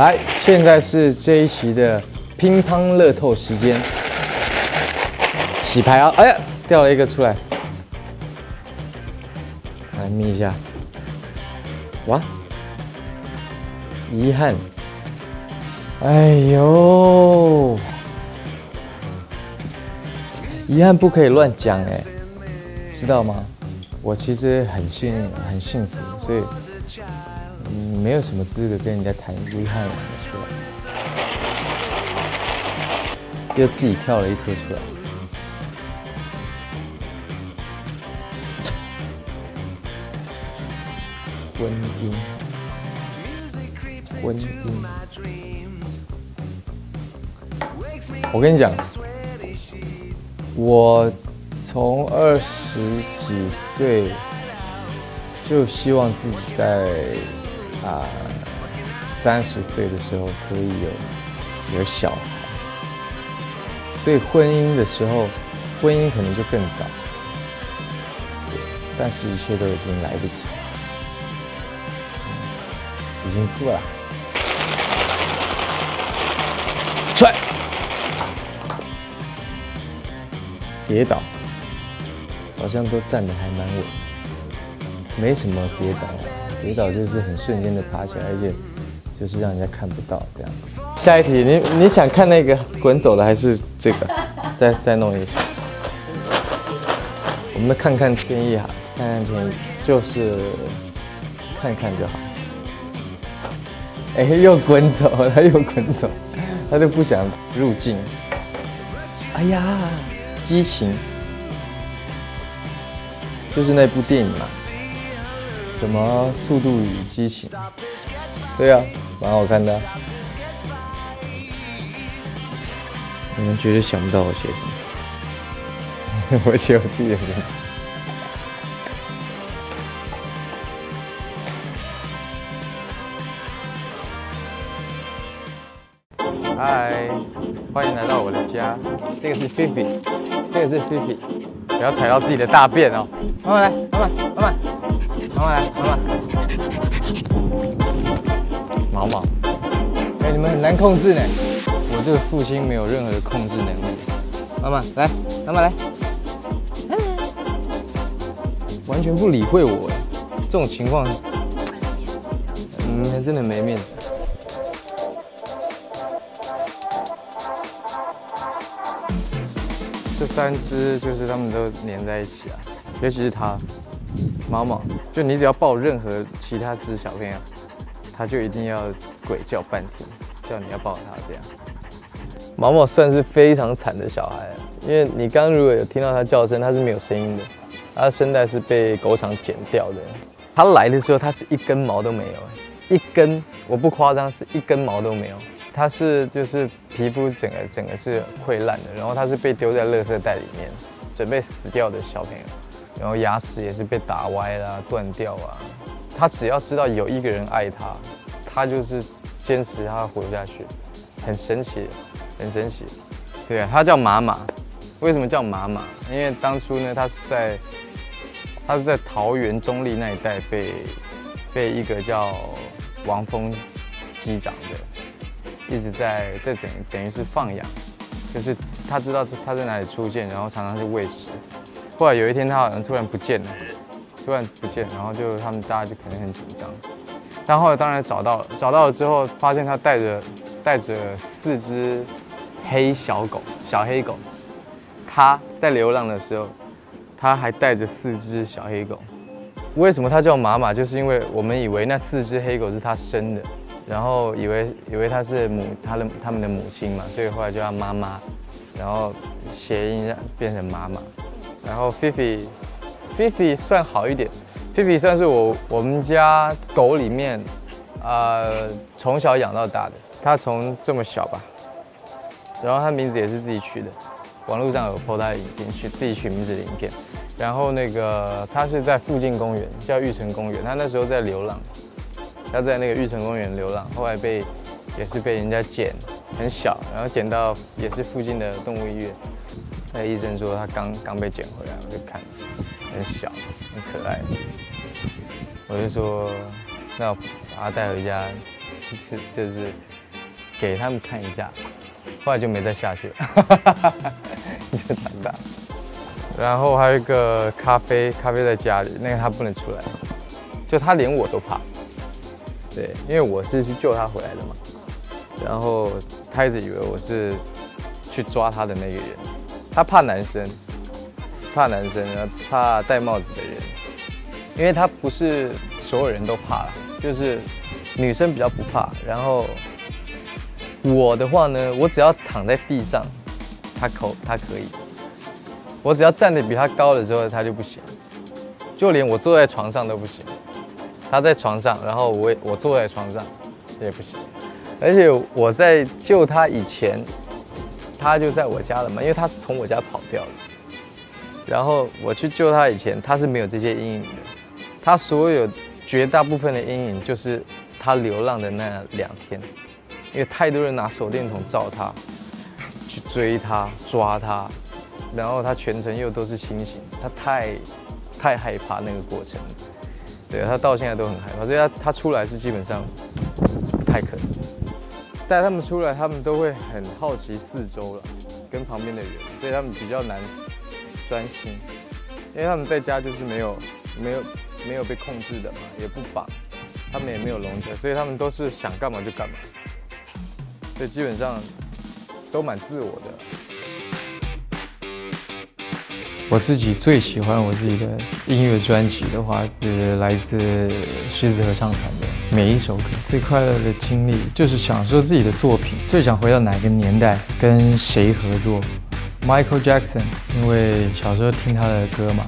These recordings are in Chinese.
来，现在是这一期的乒乓乐透时间，洗牌啊！哎呀，掉了一个出来，来眯一下。哇，遗憾。哎呦，遗憾不可以乱讲哎，知道吗？我其实很幸很幸福，所以嗯没有什么资格跟人家谈遗憾了，是吧？又自己跳了一颗出来，婚姻，婚姻。我跟你讲，我从二十几岁就希望自己在啊三十岁的时候可以有有小孩，所以婚姻的时候，婚姻可能就更早，但是一切都已经来不及，已经过了。出来，跌倒，好像都站得还蛮稳，没什么跌倒，跌倒就是很瞬间的爬起来，而且就是让人家看不到这样。下一题，你你想看那个滚走的还是这个？再再弄一个。我们看看天意哈，看看天意，就是看看就好。哎，又滚走，他 又滚走。他就不想入境。哎呀，激情，就是那部电影嘛，什么《速度与激情》？对啊，蛮好看的。你们绝对想不到我写什么，我写我自己的名字。嗨，欢迎来到我的家。这个是菲菲，这个是菲菲，不要踩到自己的大便哦。慢慢来，慢慢，慢慢，慢慢来，慢慢。毛毛，哎，你们很难控制呢。我这个父亲没有任何的控制能力。妈妈来，妈妈来。完全不理会我，这种情况，嗯，真的没面子。这三只就是它们都粘在一起啊，尤其是它，毛毛，就你只要抱任何其他只小朋友，它就一定要鬼叫半天，叫你要抱它这样。毛毛算是非常惨的小孩，因为你刚如果有听到它叫声，它是没有声音的，它的声带是被狗场剪掉的。它来的时候，它是一根毛都没有，一根，我不夸张，是一根毛都没有。它是就是皮肤整个整个是溃烂的，然后它是被丢在垃圾袋里面，准备死掉的小朋友，然后牙齿也是被打歪啦、断掉啊。他只要知道有一个人爱他，他就是坚持他活下去，很神奇，很神奇。对，他叫马马，为什么叫马马？因为当初呢，他是在他是在桃园中立那一带被被一个叫王峰击掌的。一直在在等等于是放养，就是他知道是他在哪里出现，然后常常去喂食。后来有一天他好像突然不见了，突然不见，然后就他们大家就可能很紧张。但后来当然找到了，找到了之后发现他带着带着四只黑小狗，小黑狗。他在流浪的时候，他还带着四只小黑狗。为什么他叫马马？就是因为我们以为那四只黑狗是他生的。然后以为以为他是母他的他们的母亲嘛，所以后来就叫妈妈，然后谐音变成妈妈。然后菲菲，菲菲算好一点，菲菲算是我我们家狗里面，呃，从小养到大的。它从这么小吧，然后它名字也是自己取的，网络上有 po 它的影片，取自己取名字的影片。然后那个它是在附近公园，叫玉成公园，它那时候在流浪。他在那个玉成公园流浪，后来被也是被人家捡，很小，然后捡到也是附近的动物医院。那医生说他刚刚被捡回来，我就看，很小，很可爱。我就说，那把它带回家就就是给他们看一下，后来就没再下去了，就长大。然后还有一个咖啡，咖啡在家里，那个他不能出来，就他连我都怕。对，因为我是去救他回来的嘛。然后他一直以为我是去抓他的那个人，他怕男生，怕男生，怕戴帽子的人，因为他不是所有人都怕，就是女生比较不怕。然后我的话呢，我只要躺在地上，他可他可以。我只要站得比他高的时候，他就不行，就连我坐在床上都不行。他在床上，然后我我坐在床上也不行。而且我在救他以前，他就在我家了嘛，因为他是从我家跑掉了。然后我去救他以前，他是没有这些阴影的。他所有绝大部分的阴影就是他流浪的那两天，因为太多人拿手电筒照他，去追他、抓他。然后他全程又都是清醒，他太太害怕那个过程，对他到现在都很害怕，所以他他出来是基本上不太可能。带他们出来，他们都会很好奇四周了，跟旁边的人，所以他们比较难专心，因为他们在家就是没有没有没有被控制的嘛，也不绑，他们也没有笼子，所以他们都是想干嘛就干嘛，所以基本上都蛮自我的。我自己最喜欢我自己的音乐专辑的话，是来自狮子合唱团的每一首歌。最快乐的经历就是享受自己的作品。最想回到哪个年代，跟谁合作？Michael Jackson，因为小时候听他的歌嘛。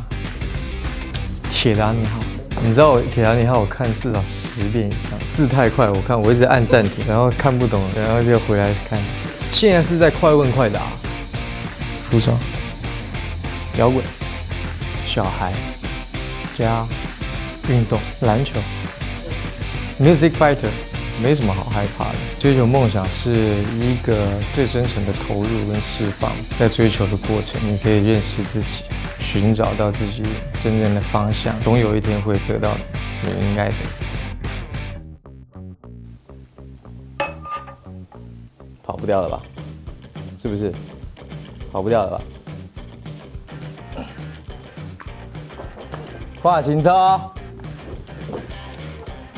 铁达尼号，你知道我铁达尼号我看至少十遍以上，字太快，我看我一直按暂停，然后看不懂，然后就回来看。现在是在快问快答，服装。摇滚、小孩、加运动、篮球、Music Fighter，没什么好害怕的。追求梦想是一个最真诚的投入跟释放，在追求的过程，你可以认识自己，寻找到自己真正的方向，总有一天会得到你应该的。跑不掉了吧？是不是？跑不掉了吧？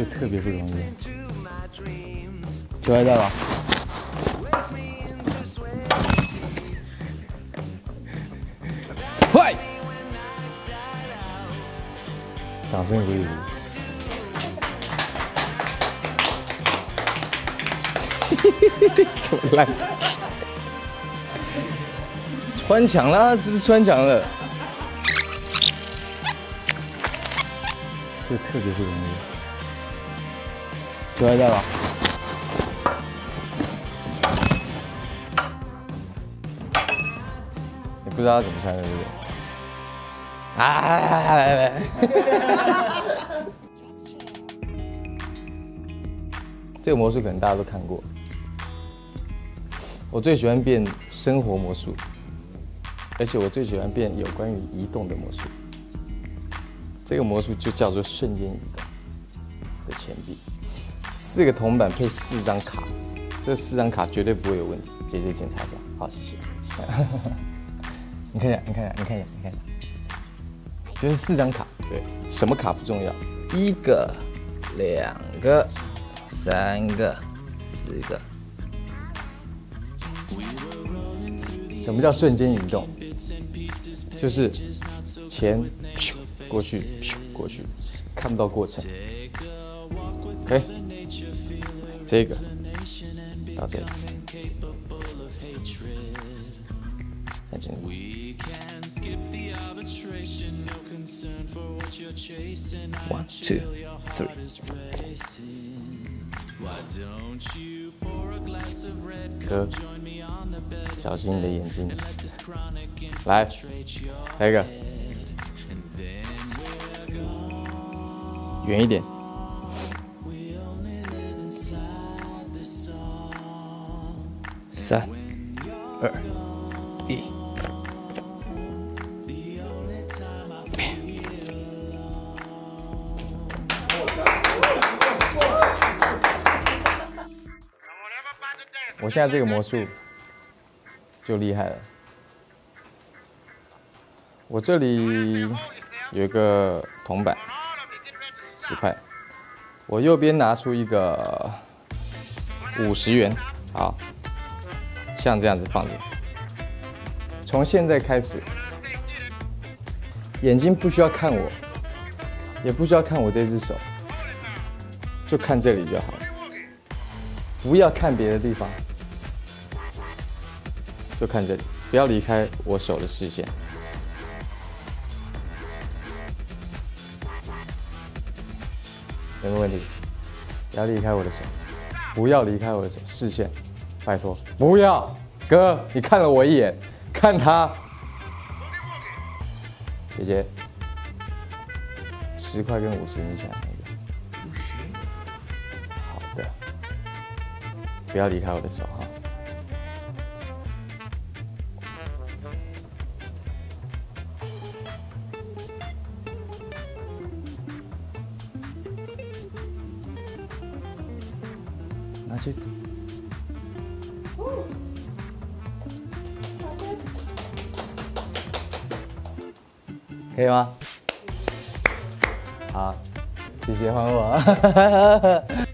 就特别不容易，就在这吧。快！掌声鼓励。嘿嘿嘿嘿，怎么烂？穿墙了，是不是穿墙了？这特别不容易。就在这吧。你不知道怎么穿的，对不对？啊！这个魔术可能大家都看过。我最喜欢变生活魔术，而且我最喜欢变有关于移动的魔术。这个魔术就叫做瞬间移动的钱币。四个铜板配四张卡，这四张卡绝对不会有问题。姐姐检查一下，好，谢谢。你看一下，你看一下，你看一下，你看一下，就是四张卡，对，什么卡不重要，一个、两个、三个、四个。什么叫瞬间移动？就是钱过去，过去，看不到过程。OK。这个到这里，看清楚。One, two, three。哥，小心你的眼睛。来，来一个，远一点。二、一。我现在这个魔术就厉害了。我这里有一个铜板，十块。我右边拿出一个五十元，好，像这样子放着。从现在开始，眼睛不需要看我，也不需要看我这只手，就看这里就好了，不要看别的地方。就看这里，不要离开我手的视线。有没有问题？不要离开我的手，不要离开我的手视线，拜托，不要！哥，你看了我一眼，看他。姐姐，十块跟五十，你想哪个？五十。好的，不要离开我的手哈。拿去。可以吗？好，谢谢欢我。